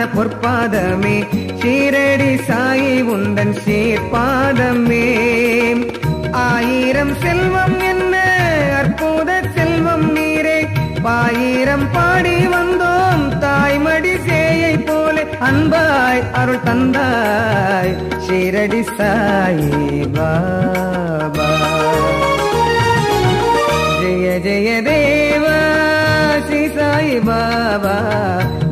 ஞான பொற்பாதமே. சீரடி சாயி உந்தன் சீர்பாதமே. ஆயிரம் செல்வம் என்ன? அற்புத செல்வம் நீரே. பாயிரம் பாடி வந்தோம். தாய்மடி சேயை போல அன்பாய் அருள் தந்தாய். சீரடி சாயி பாபா. ஜெய ஜெய தேவா சாய் பாபா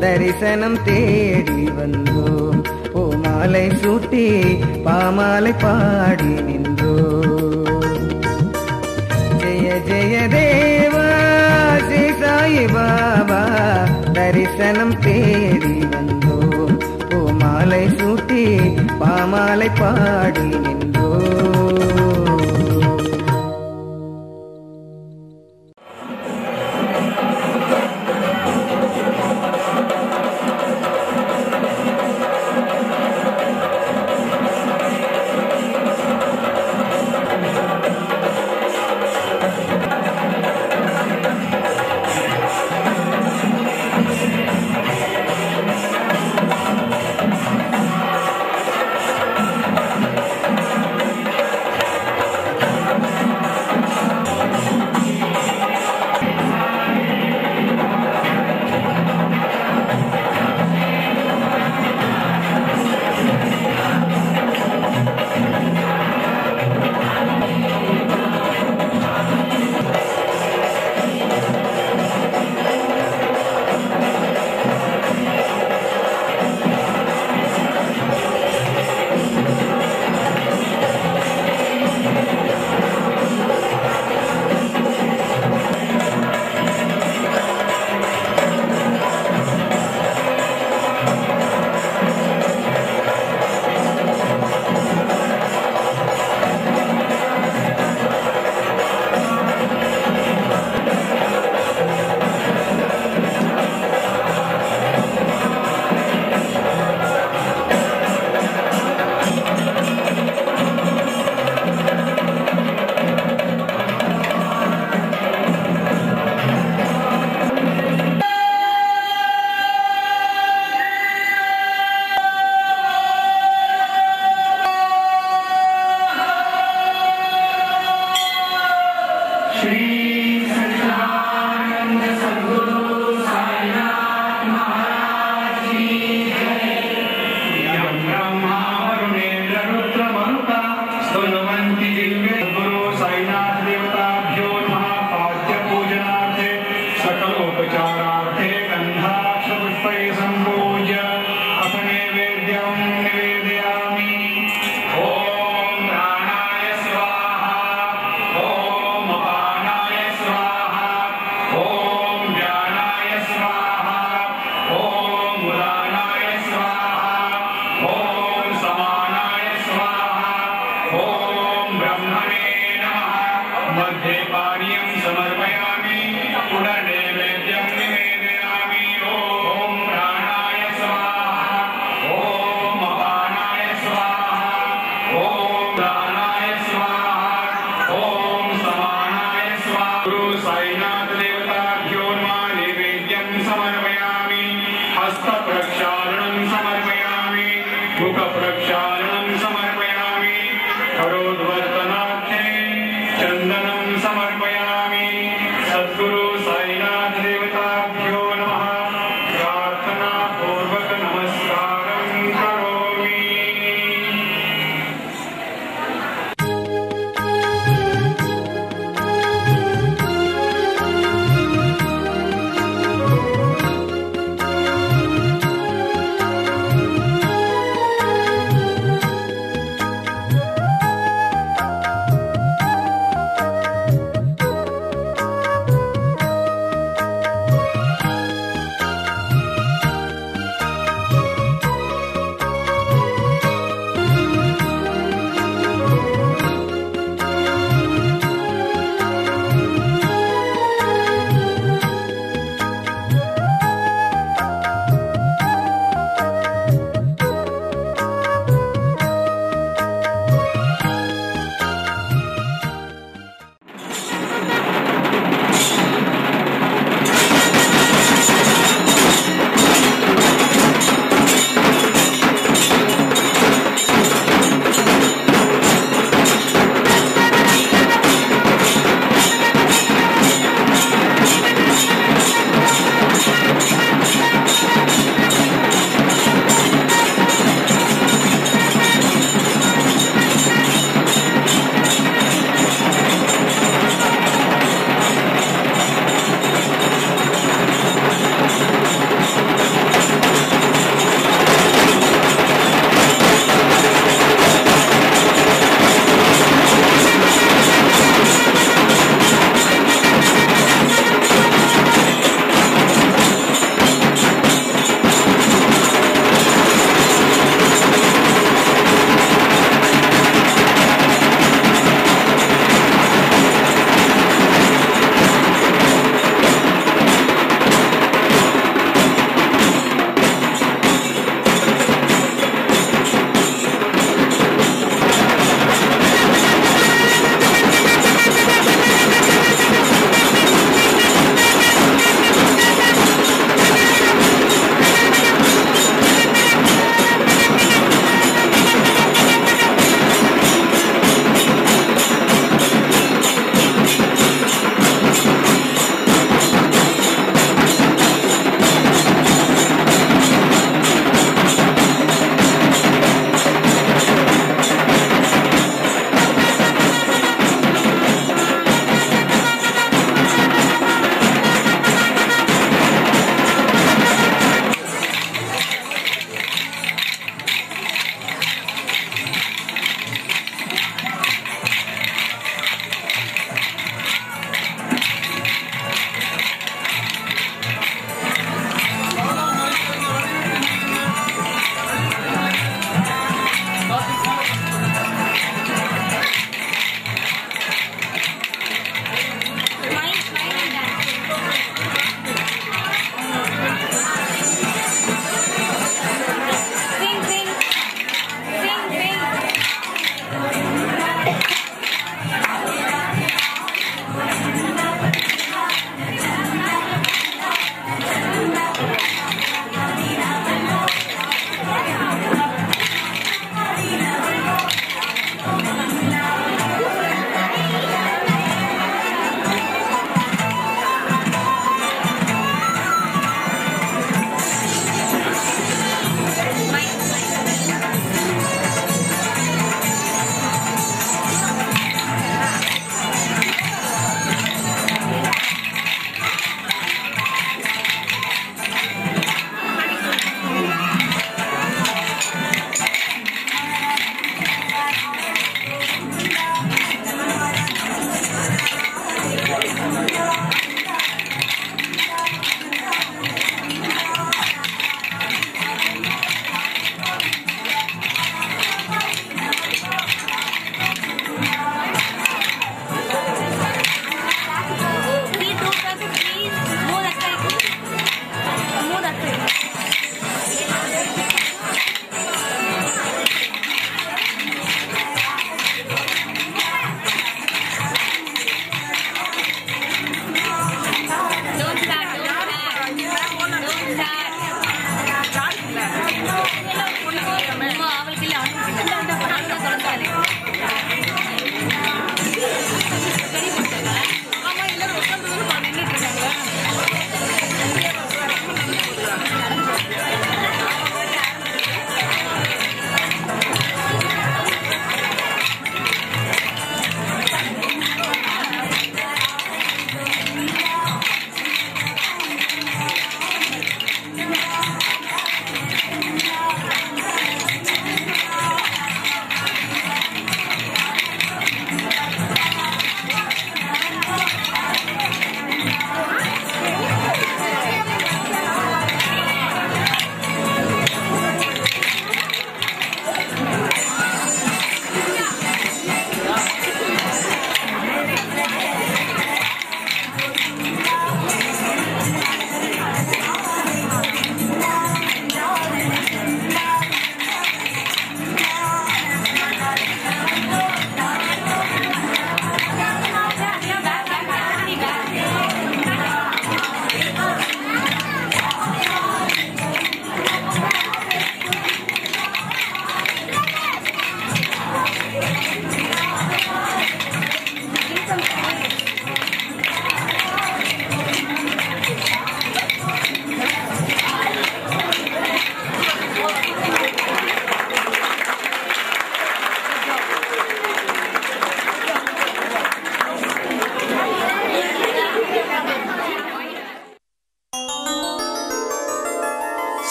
தரிசனம் தேடி வந்தோம். பூமாலை சூட்டி பாமாலை பாடி நின்றோம். ஜெய ஜெய தேவா ஸ்ரீ சாய் பாபா தரிசனம் தேடி வந்தோம். பூமாலை சூட்டி பாமாலை பாடி நின்றோம்.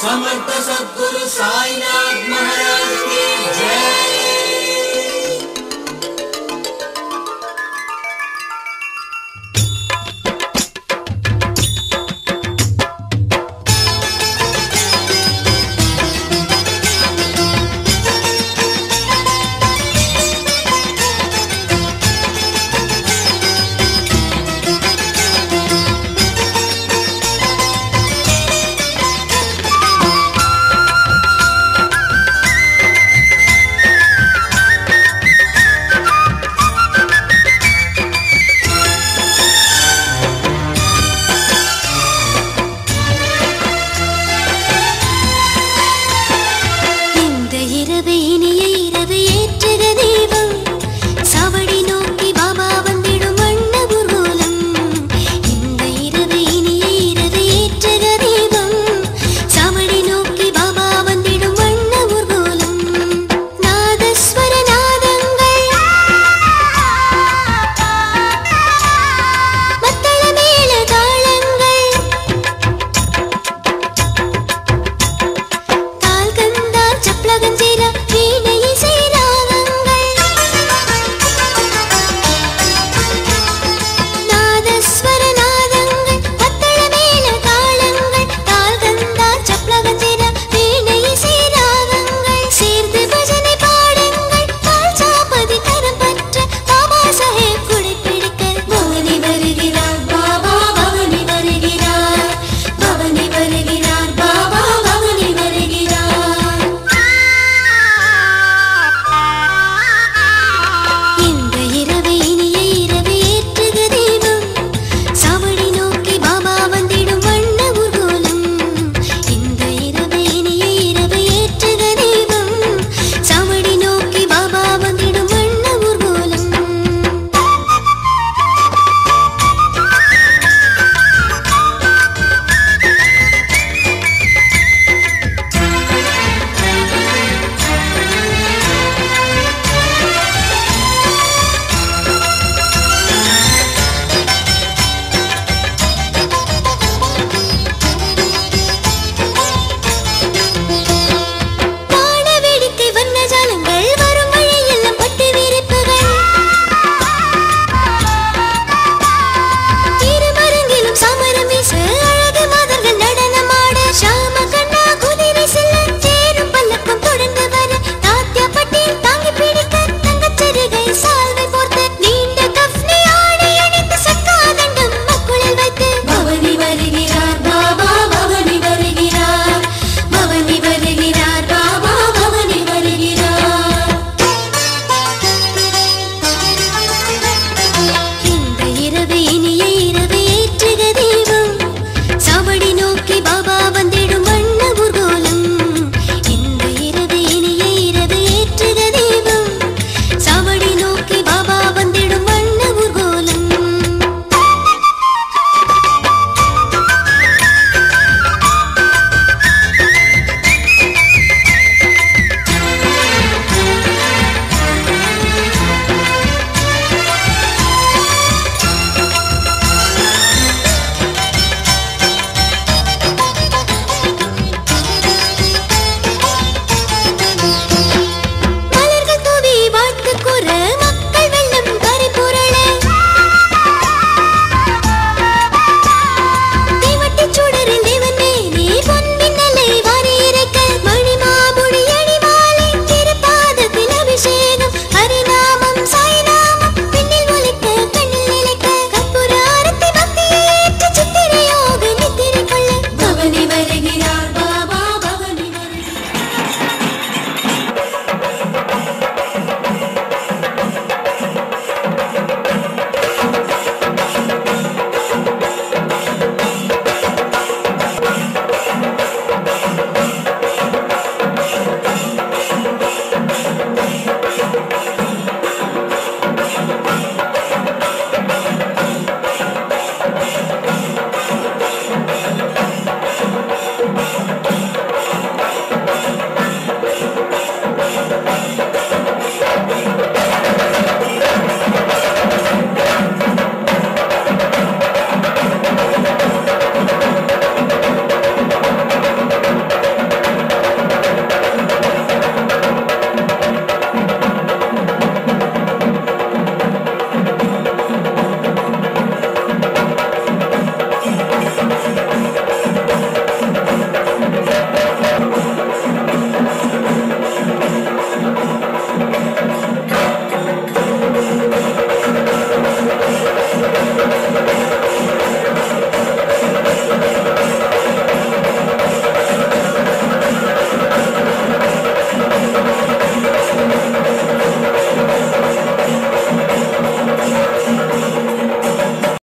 समर्थ सद्गुरु साईनाथ महाराज की जय